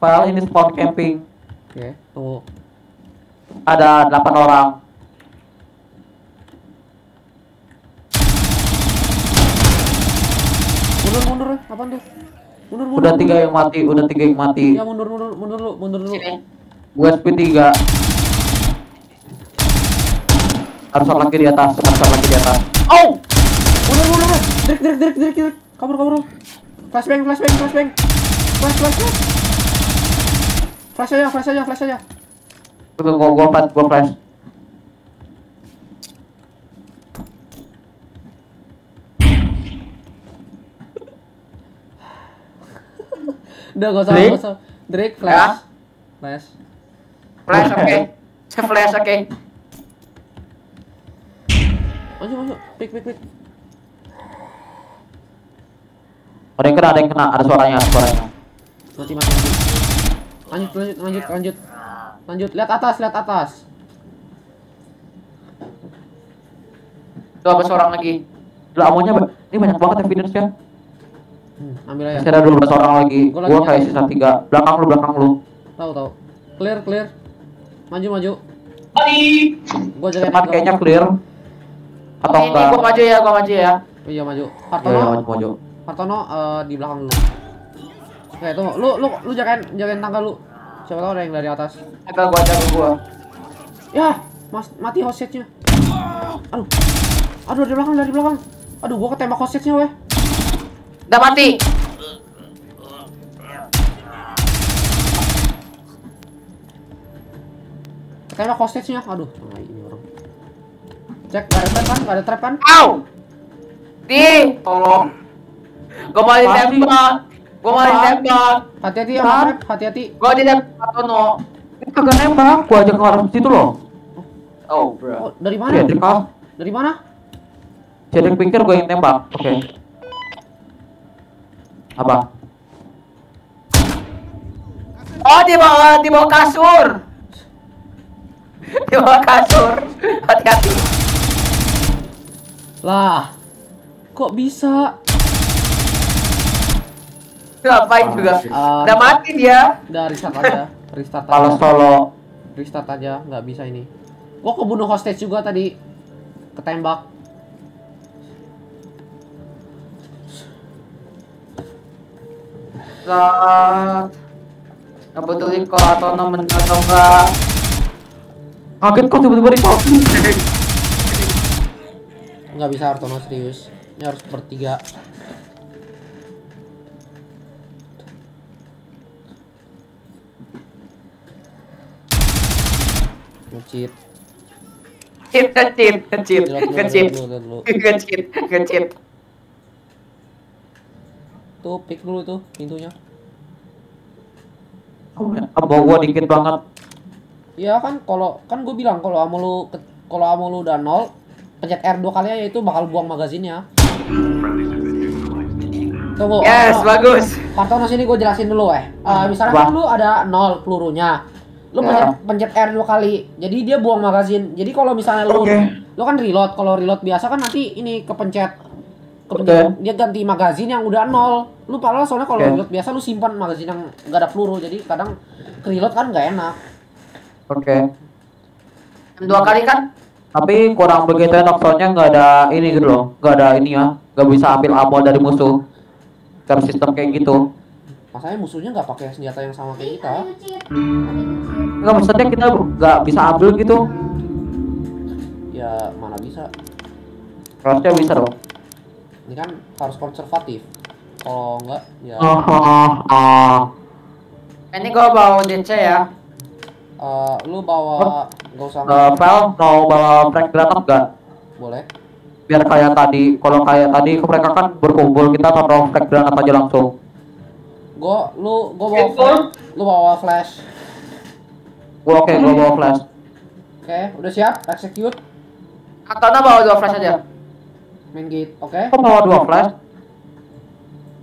File ini spawn camping. Oke, tunggu. Ada 8 orang. Apaan tuh? Mundur, mundur. Udah mundur. tiga yang mati, udah tiga yang mati. Ya mundur, mundur, mundur dulu, mundur dulu. Sini. Gue SP 3 Harus satu lagi di atas, harus satu lagi di atas. Oh! Mundur, mundur, mundur. Direk, direk, direk, direk, direk. Kabur, kabur. Flashbang, flashbang, flashbang. Flash, flash, flash. Flash aja, flash aja, flash aja. Tunggu, gua, gua flash, gua flash. Udah, gak usah, Drake? gak usah. Drake, flash. Ya. Flash. Flash oke. Saya [laughs] flash oke. Maju, maju. Pik, pik, pik. Ada yang kena, ada yang kena, ada suaranya, ada suaranya. Mati, mati, mati. Lanjut, lanjut, lanjut, lanjut. Lanjut, lihat atas, lihat atas. Tuh apa seorang lagi? Lah amonya, ini banyak banget evidence ya. Hmm, ambil aja. Masih ada 12 orang lagi. Gua lagi Gua kayak sisa 3. Belakang lu, belakang lu. Tahu, tahu. Clear, clear. Maju, maju. Balik. Gua angle. kayaknya clear. Atau Ini enggak? gua maju ya, gua maju ya. Oh, iya, maju. Iya, Hartono, iya, maju, maju. Hartono eh, di belakang lu. Oke, tunggu. Lu lu lu jagain jagain tangga lu. Siapa tahu ada yang dari atas. Agak gua jaga gua. Ya, mas mati hostsetnya. Aduh. Aduh dari belakang dari belakang. Aduh, gua ketembak hostsetnya weh. Udah mati. Ketembak hostsetnya. Aduh, nah, ini orang. Cek, gak ada trap kan? Gak ada trap kan? Au! Di, tolong. Gua mau ditembak. Gua mau ditembak. Hati-hati ya. Hati-hati. Gua ditembak Tono. Ini kagak nembak. Gua aja ke arah situ loh. Oh, bro. Oh, dari mana? Cedric ah. Dari mana? Cedric pikir gua yang tembak. Oke. Apa? Oh, di bawah di bawah kasur. [laughs] Di bawah kasur. Hati-hati. Lah. Kok bisa? Ngapain juga? Udah mati dia. Udah restart [laughs] aja. Restart Kalau aja. solo Restart aja, nggak bisa ini. Gua kebunuh hostage juga tadi. Ketembak. Lah. Ngebetulin kok atau nemen atau enggak. kaget kok tiba-tiba di Nggak bisa Hartono serius. Ini harus bertiga. Ngecit. Cheat, cheat, Lihat dulu, cheat, lihat dulu, lihat dulu. cheat, cheat. Tuh, pick dulu tuh pintunya. Abo gua dikit banget. Iya kan kalau kan gue bilang kalau amo lu kalau amo lu udah nol pencet R dua kali aja itu bakal buang magazinnya. Tunggu. Yes, Hartono. bagus. Hartono sini gue jelasin dulu eh. Eh, misalnya kan lu ada nol pelurunya. Lu Ya. pencet, pencet R dua kali. Jadi dia buang magazin. Jadi kalau misalnya lu Oke. lu kan reload, kalau reload biasa kan nanti ini kepencet kepencet Oke. dia ganti magazin yang udah nol. Lu padahal soalnya kalau Oke. reload biasa lu simpan magazin yang gak ada peluru. Jadi kadang ke reload kan gak enak. Oke. Dua kali kan? Tapi kurang begitu enak soalnya nggak ada ini gitu loh, nggak ada ini ya, nggak bisa ambil ammo dari musuh. Karena sistem kayak gitu. Masanya musuhnya nggak pakai senjata yang sama kayak kita. Nggak maksudnya kita nggak bisa ambil gitu. Ya mana bisa. Harusnya bisa dong. Ini kan harus konservatif. Kalau enggak ya Oh, oh, oh. Ini gua bawa DC ya. eh, lu bawa nggak usah Eh, Vel mau bawa frag granat nggak? boleh. Biar kayak tadi, kalau kayak tadi mereka kan berkumpul kita taruh frag granat aja langsung. Gua lu gua bawa flash. Lu bawa flash. Gua oke, gua bawa flash. Oke, udah siap? Execute. Atau bawa dua flash aja. Main gate. Oke. Kok bawa dua flash?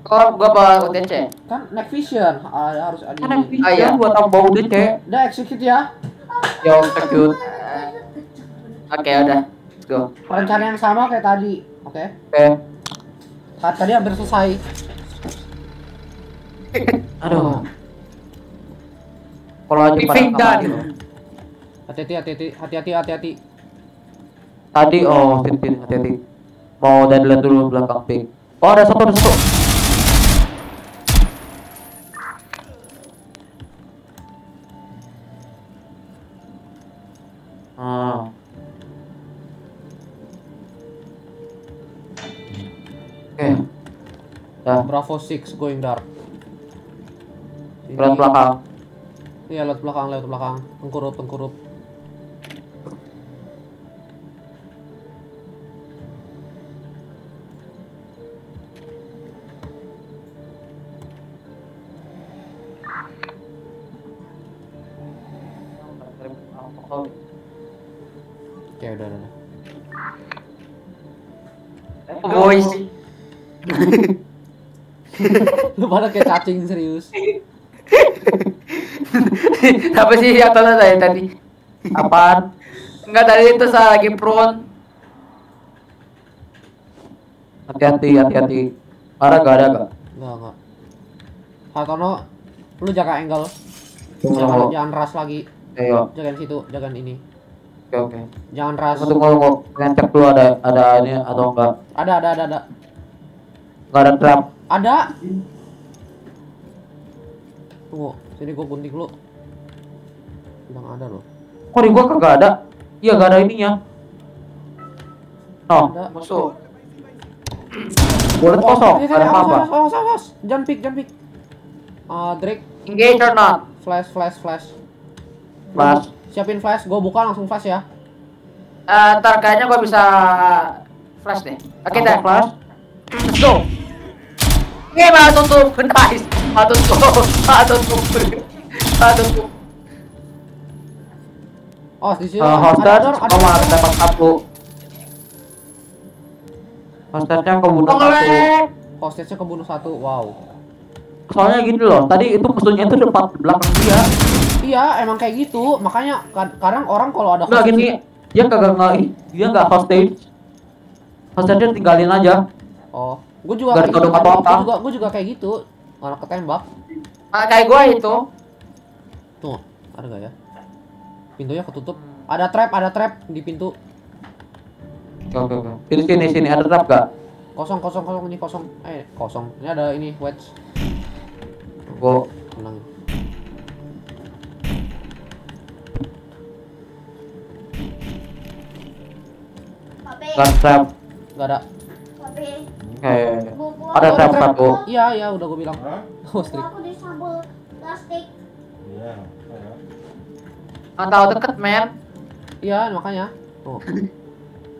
Kok gua bawa DC? Kan night vision ada harus ada. Kan ini. Ah, iya. buat tambah UDC. Udah execute ya. Ya, execute. Oke, udah. Let's go. Perencanaan yang sama kayak tadi. Oke. Oke. Saat tadi hampir selesai. [laughs] Aduh. Kalau aja pada. Hati-hati, hati-hati, hati-hati, hati-hati. Tadi oh, Tintin, hati-hati. Mau dari lihat dulu belakang pink. Oh, ada satu, ada satu. Ah. Oke. Ya, Bravo 6 going dark. Lihat belakang. Iya, lewat belakang, lewat belakang. Tengkurup, tengkurup. Pada kayak cacing serius. [laughs] Apa sih atau tadi tadi? Apaan? Enggak tadi itu saya lagi prone. Hati-hati, hati-hati. Ada gak ada gak? Enggak, enggak. Hartono, lu jaga angle. Jangan, tunggu. jangan rush lagi. Ayo, Jagain situ, jagain ini. oke oke. Jangan rush. Tunggu, tunggu, tunggu. Pengen cek dulu ada ada ini atau enggak? Ada, ada, ada, ada. Enggak ada trap. Ada. Tunggu, sini gua gunting dulu. Bilang ada loh. Kok di gua kagak ada? Iya, gak ada ininya. Oh, Ada. Musuh. bullet kosong, Ini, ada ini, awas, apa-apa. awas, awas, awas. Jangan pick, jangan pick. Ah, Drake, Engage or not? flash, flash, flash. Flash. Siapin flash, gua buka langsung flash ya. Eh, ntar kayaknya gua bisa flash deh. Oke, dah. flash. Let's go. Oke, malah tutup. [laughs] Nice. Malah tutup. Malah tutup. Malah tutup. Oh, di sini Uh, ada hostage, ada malah door. dapat satu. Hostage-nya kebunuh Oh, satu. ngelek. Hostage-nya kebunuh satu. Wow. Soalnya gini loh, tadi itu musuhnya itu depan belakang dia. Iya, emang kayak gitu. Makanya kad- kadang orang kalau ada Enggak hostage- gini, dia kagak nggak dia nggak hostage. Hostage-nya tinggalin aja. Oh, gue juga Nggak kayak gitu. apa-apa. Gua juga gue juga kayak gitu. Malah ketembak. Malah kayak gua itu. Tuh, ada gak ya? Pintunya ketutup. Ada trap, ada trap di pintu. Oke oke. Sini sini sini ada trap gak? Kosong, kosong, kosong ini kosong. Eh, kosong. Ini ada ini wedge. Gua Menang. nggak trap. Gak ada. Oke. Ada trap satu. Iya, iya, udah gue bilang. Oh, strik. Aku disambel plastik. Iya. iya. Tahu deket, men. Iya, makanya. [laughs] Tuh.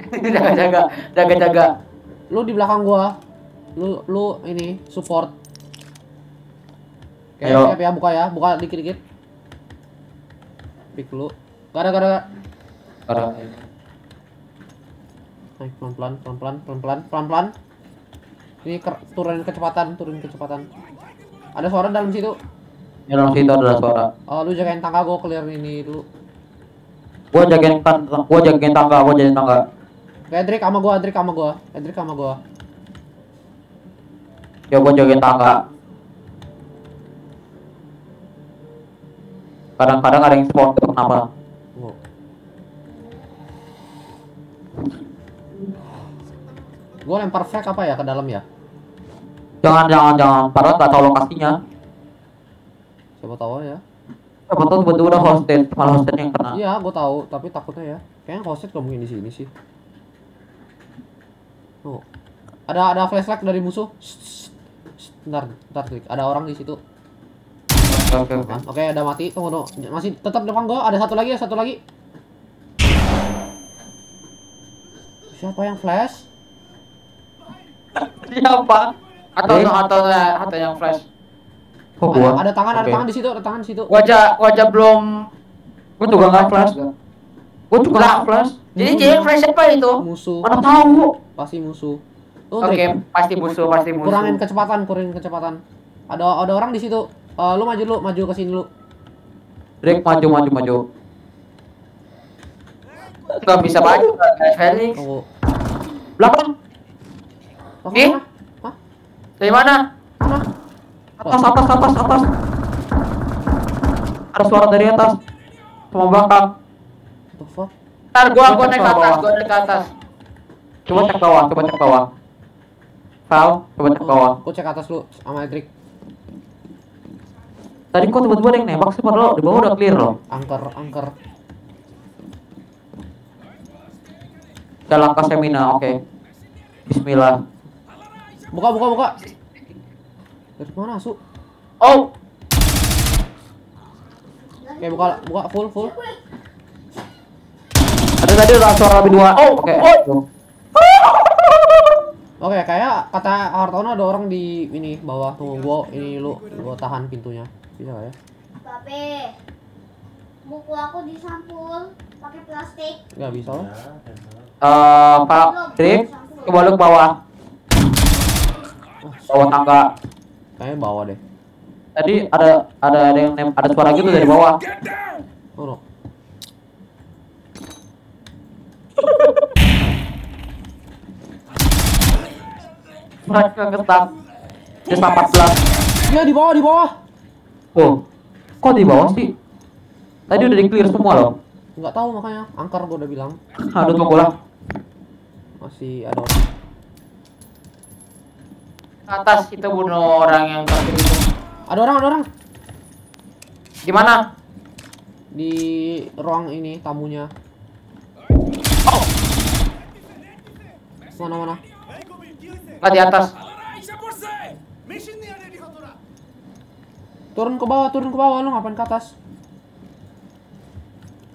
Jaga-jaga. Jaga-jaga. Lu di belakang gua. Lu lu ini support. Oke, Ayo. siap ya, buka ya, buka dikit-dikit. Pick dulu. Gak ada, gak ada. Ada. Naik pelan-pelan, pelan-pelan, pelan-pelan, pelan-pelan. Ini ker- turunin kecepatan, turunin kecepatan. Ada suara dalam situ. Di dalam situ ada suara. Oh, lu jagain tangga gua clear ini dulu. Gua jagain tan gua jagain tangga, gua jagain tangga. Oke, Edric sama gua, Edric sama gua. Edric sama gua. Ya gua jagain tangga. Kadang-kadang ada yang spawn kenapa? Oh. Gua lempar frag apa ya ke dalam ya? Jangan jangan jangan, padahal nggak tahu lokasinya. Siapa tahu ya. Siapa tahu tiba-tiba udah hosted, malah hosted yang kena. Iya, gua tahu, tapi takutnya ya. Kayaknya hosted gak mungkin di sini sih. Oh. Ada ada flashlight dari musuh. Bentar, bentar, Edric. Ada orang di situ. Oke oke oke. Oke, udah mati. Tunggu, tunggu. Masih tetap depan gua. Ada satu lagi, ada satu lagi. Siapa yang flash? [laughs] Siapa? Atau atau atau yang flash. Oh, Ada, gua. ada tangan, ada Oke. tangan di situ, ada tangan di situ. Wajah wajah belum. Gua juga nggak flash. Gua juga nggak flash. Jadi jadi yang flash apa itu? Musuh, Mana tahu? pasti musuh. Tuh, Oke, Drik. pasti musuh, pasti musuh. kurangin kecepatan, kurangin kecepatan. Ada ada orang di situ. Eh, lu maju dulu, maju ke sini dulu. Drake maju maju maju. Gak bisa maju, Felix. Belakang. Oh, Eh? mana? Hah? Dari mana? Atas atas atas atas. Ada suara dari atas. Sama belakang. Ntar gua gua naik ke atas, gua naik ke atas. Coba cek bawah, coba cek bawah. Val, coba cek bawah. Gua cek atas dulu sama Edric. Tadi kok tiba-tiba ada yang nembak sih padahal di bawah udah clear loh. Angker, angker. Ada langkah semina, oke. Bismillah. Buka, buka, buka. Dari mana, Su? Oh, Oke, buka, buka full, full. Ada tadi udah suara lebih dua. Oh, Oke. oh. Oke, kayak kata Hartono ada orang di ini bawah. Tunggu gua ini lu gua tahan pintunya. Bisa gak ya? Babe, buku aku disampul pakai plastik. Gak bisa. Eh, Pak Drake, coba lu ke bawah. Bawah tangga. Kayaknya bawah deh. Tadi ada ada ada yang nem, ada suara gitu dari bawah. No. Mereka ketak. Dia 14. Iya di bawah, di bawah. Oh, kok di bawah sih? Tadi udah di clear semua loh. Nggak tahu makanya. Angker gua udah bilang. Aduh tunggu lah. Masih ada orang. Atas kita bunuh orang yang terakhir itu. Ada orang, ada orang. Di mana? Di ruang ini tamunya. Mana mana? Nggak di atas. Turun ke bawah, turun ke bawah lu ngapain ke atas?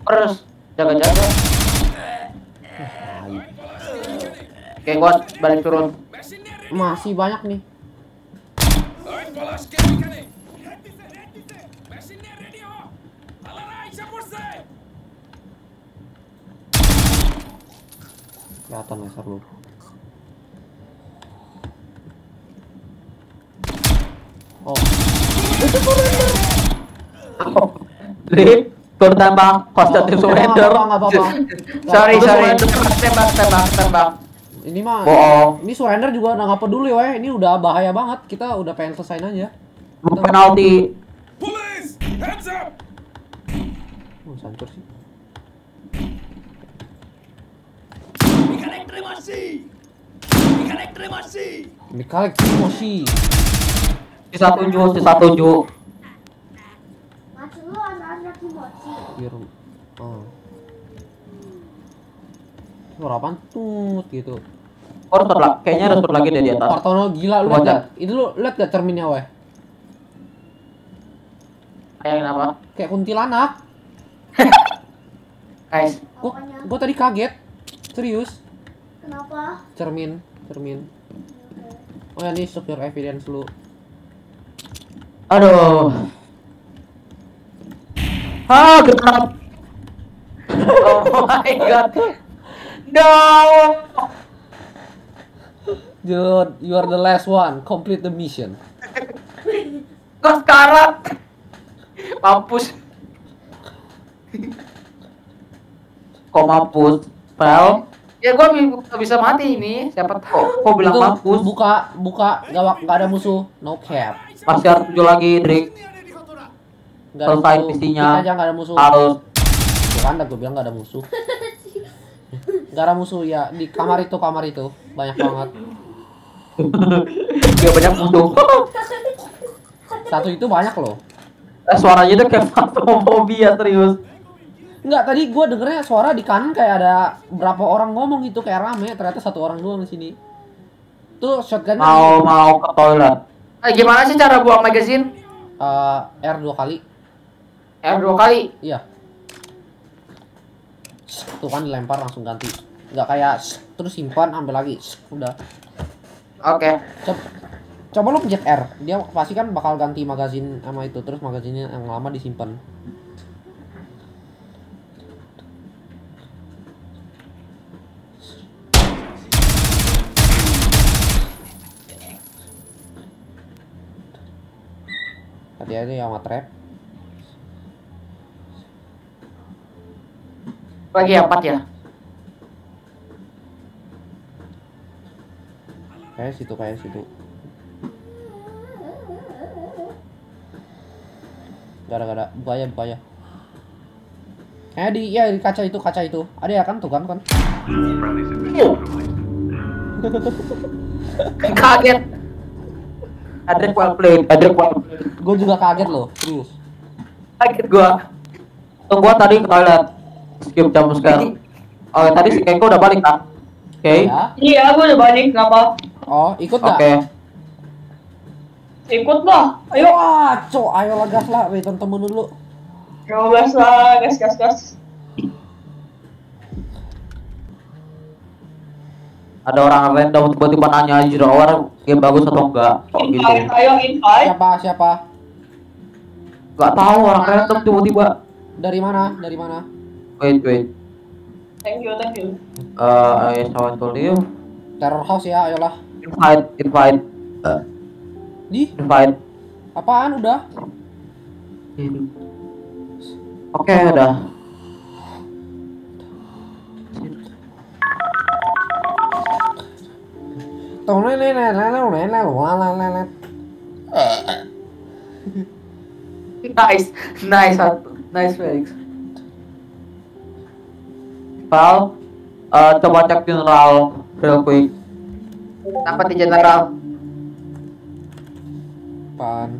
Terus jaga-jaga. Oke, gua balik turun. Masih banyak nih. Kelihatan laser lu. Oh, Drake, turun tembak, hosted di surrender. Nggak apa-apa, nggak apa-apa. Sorry, sorry. surrender. Tembak, tembak, tembak, tembak. Ini mah, Bohong. ini surrender juga udah nggak peduli weh. Ini udah bahaya banget. Kita udah pengen selesain aja. Lu penalti. Oh, sancur sih. Mikalek Timoshi. Sisa tujuh, sisa tujuh. Maksud lu anak-anak kimochi. Biar oh. Suara apaan tut gitu. Oh, ada shot la- kayaknya ada shot lagi deh di atas. Partono gila lu gak? Itu lu liat gak cerminnya weh? Kayak kenapa? Kayak kuntilanak. [laughs] Guys, Gua, gua tadi kaget. Serius. Kenapa? Cermin, cermin. Oh ya nih secure evidence lu. Aduh. Ah, kenapa? [laughs] Oh my god. No. Dude, you are the last one. Complete the mission. [laughs] Kok sekarat? Mampus. Kok mampus? Pel? Ya gua bisa mati ini. Siapa tahu. Kok bilang Itu mampus? buka, buka, gak, gak ada musuh. No cap. Masih harus tujuh lagi, Drake. Selesai misinya. Kita aja gak ada musuh. Harus. Bukan gue bilang gak ada musuh. [laughs] Gak ada musuh ya di kamar itu kamar itu banyak banget. Dia banyak musuh. [laughs] Satu itu banyak loh. Eh, suaranya tuh kayak fasmofobia serius. Enggak tadi gue dengernya suara di kanan kayak ada berapa orang ngomong gitu kayak rame ternyata satu orang doang di sini. Tuh shotgunnya Mau mau ke toilet. Eh, gimana sih cara buang magazine? eh, R dua kali. R dua kali. Iya. Tuh kan dilempar langsung ganti. Nggak kayak terus simpan ambil lagi. Udah. Oke. Coba, coba lu pencet R, dia pasti kan bakal ganti magazin sama itu terus magazinnya yang lama disimpan. Tadi aja yang sama trap. Lagi empat ya. Kayak situ kayak situ. Ada ada, buaya buaya. Kayak di ya di kaca itu kaca itu. Ada ya kan tuh kan kan. [laughs] Kaget. Adrek well played. Adrek well played. Gue juga kaget loh, serius. Kaget gua. Tuh gua tadi ke toilet. Skip jam sekarang. Oh, tadi si Keiko udah balik kan? Oke. Ya. Iya, gue udah balik, kenapa? Oh, ikut gak? Oke. Ikut lah, ayo. Wah, cok, ayolah gas lah, temen dulu. 15 lah, gas, gas, gas. Ada orang random tiba-tiba nanya Zero Hour game bagus atau enggak? Kok gitu? Ayo invite. Siapa siapa? Gak tahu orang random tiba-tiba. Dari mana? Dari mana? Wait, wait. Thank you, thank you. Uh, I saw to you. Terror House ya, ayolah. Invite, invite, uh, Di, invite. apaan udah? Oke, udah. Tuh nenek nenek nenek nenek nenek Nice. Nice satu. Nice Felix. Val, uh, coba cek general real quick. Tanpa di general. Apaan?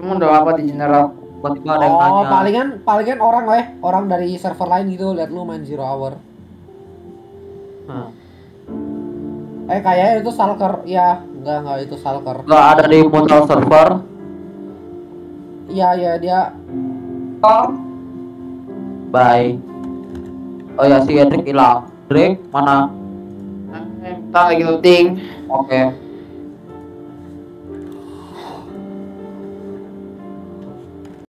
Cuma udah apa di general? Tiba-tiba ada yang Oh, palingan palingan orang weh, orang dari server lain gitu lihat lu main Zero Hour. Hmm. Eh kayaknya itu Stalker, ya enggak enggak itu Stalker. Gak ada di mutual server. Iya iya dia Oh, Bye. Oh ya si Edric hilang. Drake mana? Tak lagi looting. Oke.